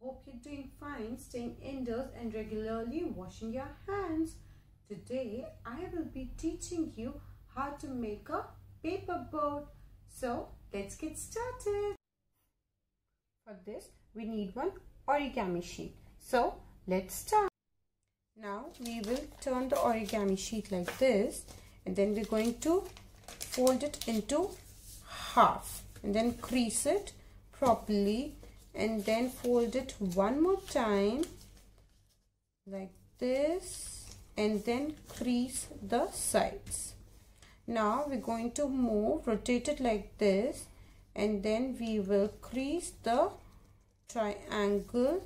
Hope you're doing fine, staying indoors and regularly washing your hands. Today, I will be teaching you how to make a paper boat. So, let's get started. For this, we need one origami sheet. So, let's start. Now, we will turn the origami sheet like this and then we're going to fold it into half and then crease it properly and then fold it one more time like this and then crease the sides. Now we're going to move rotate it like this and then we will crease the triangle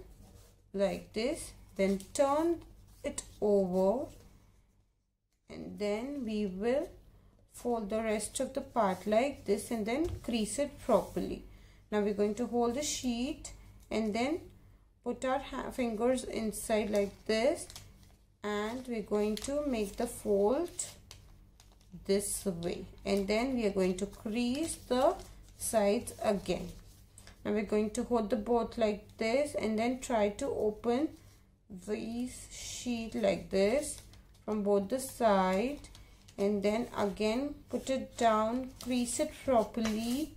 like this then turn it over and then we will fold the rest of the part like this and then crease it properly now we're going to hold the sheet and then put our fingers inside like this. And we're going to make the fold this way. And then we are going to crease the sides again. Now we're going to hold the both like this and then try to open this sheet like this from both the side. And then again put it down crease it properly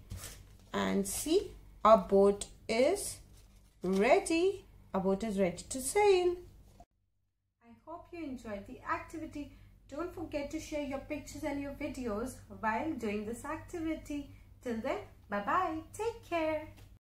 and see our boat is ready. Our boat is ready to sail. I hope you enjoyed the activity. Don't forget to share your pictures and your videos while doing this activity. Till then bye bye take care